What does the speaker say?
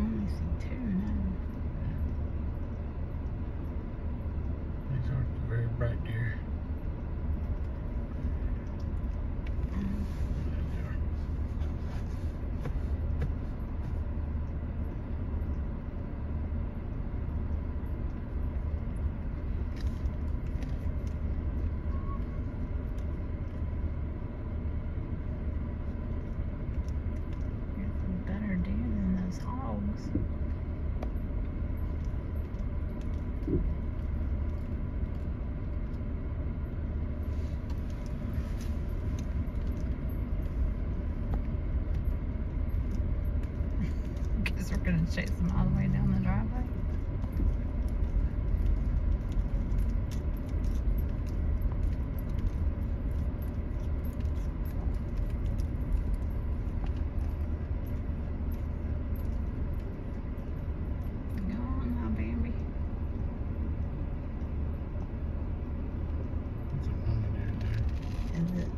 Only see two now. going to chase them all the way down the driveway. Is it?